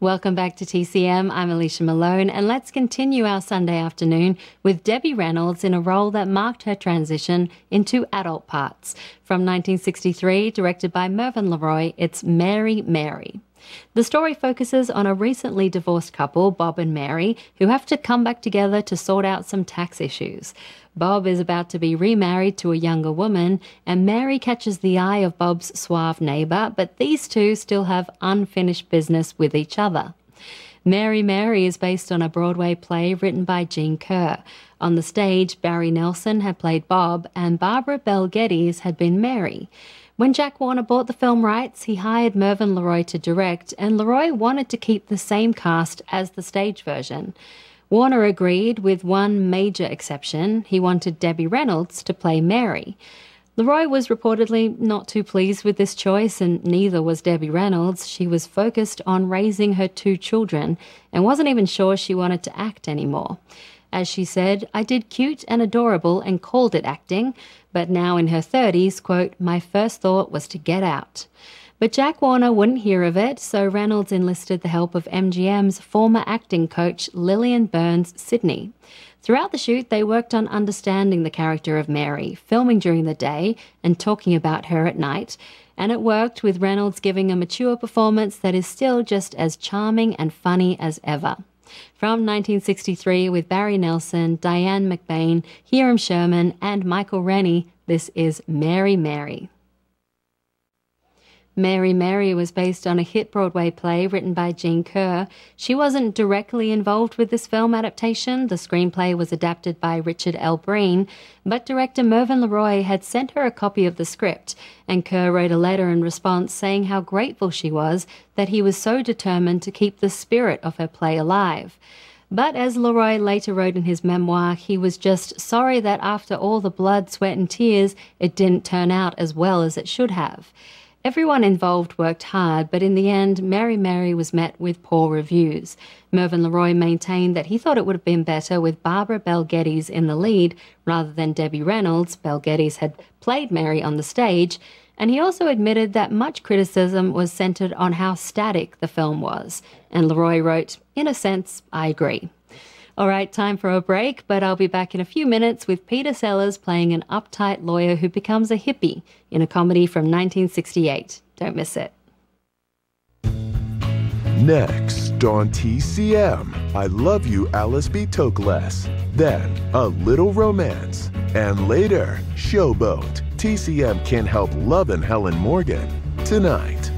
Welcome back to TCM. I'm Alicia Malone, and let's continue our Sunday afternoon with Debbie Reynolds in a role that marked her transition into adult parts. From 1963, directed by Mervyn LeRoy, it's Mary Mary. The story focuses on a recently divorced couple, Bob and Mary, who have to come back together to sort out some tax issues. Bob is about to be remarried to a younger woman, and Mary catches the eye of Bob's suave neighbour, but these two still have unfinished business with each other. Mary Mary is based on a Broadway play written by Jean Kerr. On the stage, Barry Nelson had played Bob, and Barbara Bel Geddes had been Mary. When Jack Warner bought the film rights, he hired Mervyn LeRoy to direct, and LeRoy wanted to keep the same cast as the stage version. Warner agreed with one major exception. He wanted Debbie Reynolds to play Mary. LeRoy was reportedly not too pleased with this choice, and neither was Debbie Reynolds. She was focused on raising her two children and wasn't even sure she wanted to act anymore. As she said, I did cute and adorable and called it acting, but now in her 30s, quote, my first thought was to get out. But Jack Warner wouldn't hear of it, so Reynolds enlisted the help of MGM's former acting coach Lillian Burns Sidney. Throughout the shoot, they worked on understanding the character of Mary, filming during the day and talking about her at night. And it worked with Reynolds giving a mature performance that is still just as charming and funny as ever. From 1963, with Barry Nelson, Diane McBain, Hiram Sherman, and Michael Rennie, this is Mary Mary. Mary Mary was based on a hit Broadway play written by Jean Kerr. She wasn't directly involved with this film adaptation. The screenplay was adapted by Richard L. Breen, but director Mervyn LeRoy had sent her a copy of the script, and Kerr wrote a letter in response saying how grateful she was that he was so determined to keep the spirit of her play alive. But as LeRoy later wrote in his memoir, he was just sorry that after all the blood, sweat, and tears, it didn't turn out as well as it should have. Everyone involved worked hard, but in the end, Mary Mary was met with poor reviews. Mervyn LeRoy maintained that he thought it would have been better with Barbara Bel Geddes in the lead rather than Debbie Reynolds. Bel Geddes had played Mary on the stage, and he also admitted that much criticism was centered on how static the film was. And LeRoy wrote, In a sense, I agree. All right, time for a break, but I'll be back in a few minutes with Peter Sellers playing an uptight lawyer who becomes a hippie in a comedy from 1968. Don't miss it. Next on TCM, I Love You, Alice B. Toklas. Then, A Little Romance. And later, Showboat. TCM can help loving Helen Morgan tonight.